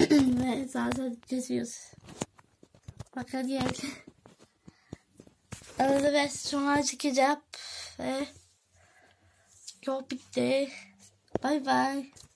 Ve zaten geziyoruz. Bakın gel. Arada ben sonra çıkacağım. Ve yol bitti. Bye bye.